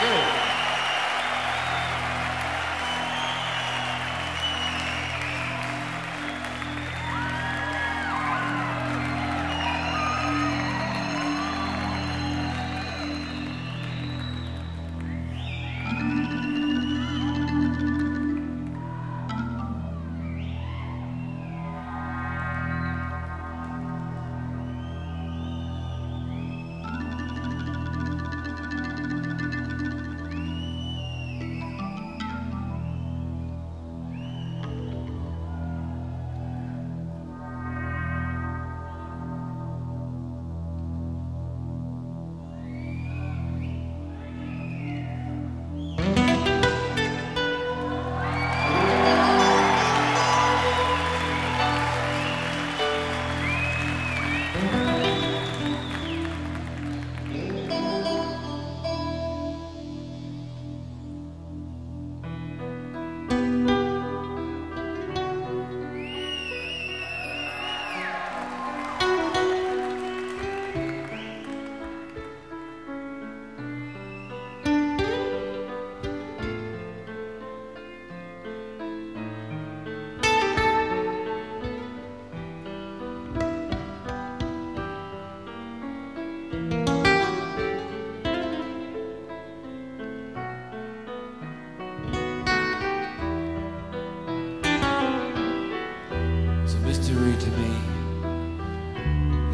Thank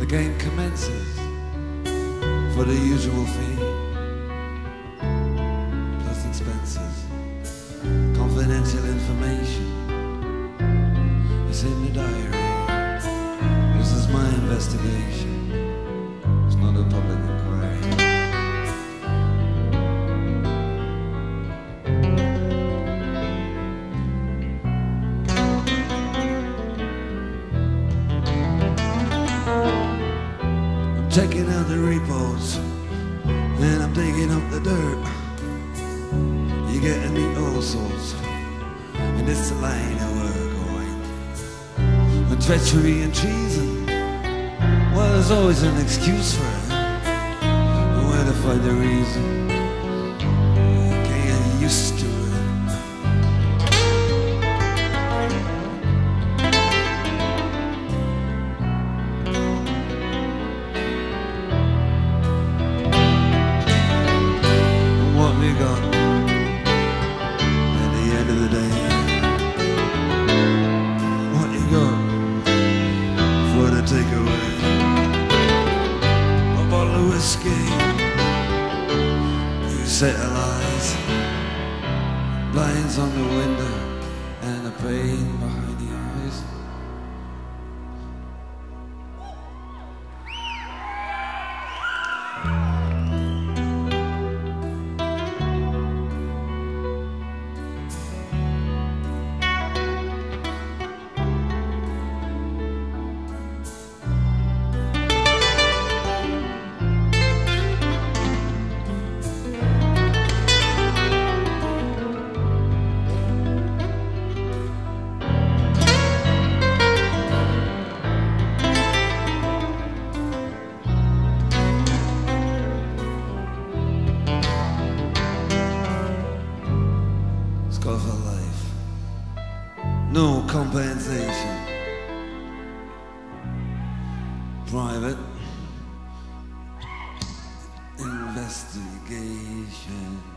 The game commences for the usual fee. Plus expenses, confidential information. It's in the diary. This is my investigation. Out the repos and I'm digging up the dirt. You're getting me all sorts, and it's the line that we're going. And treachery and treason, well, there's always an excuse for it. Where to find the reason? Can't get used to it. Takeaway? A bottle of whiskey, you set of lies, blinds on the window, and a pain Scar for life. No compensation. Private investigation.